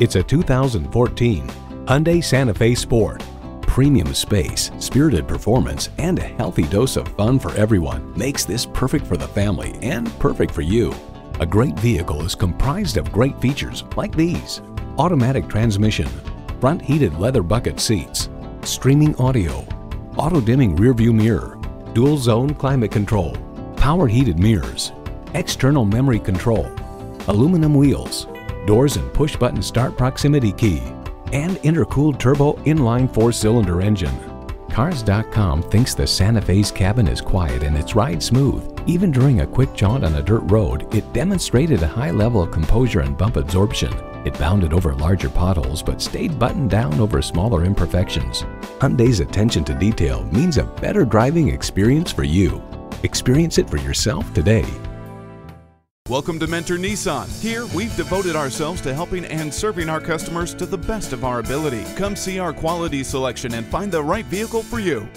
It's a 2014 Hyundai Santa Fe Sport. Premium space, spirited performance, and a healthy dose of fun for everyone makes this perfect for the family and perfect for you. A great vehicle is comprised of great features like these. Automatic transmission, front heated leather bucket seats, streaming audio, auto dimming rearview mirror, dual zone climate control, power heated mirrors, external memory control, aluminum wheels, doors and push button start proximity key, and intercooled turbo inline four cylinder engine. Cars.com thinks the Santa Fe's cabin is quiet and its ride smooth. Even during a quick jaunt on a dirt road, it demonstrated a high level of composure and bump absorption. It bounded over larger potholes but stayed buttoned down over smaller imperfections. Hyundai's attention to detail means a better driving experience for you. Experience it for yourself today. Welcome to Mentor Nissan. Here, we've devoted ourselves to helping and serving our customers to the best of our ability. Come see our quality selection and find the right vehicle for you.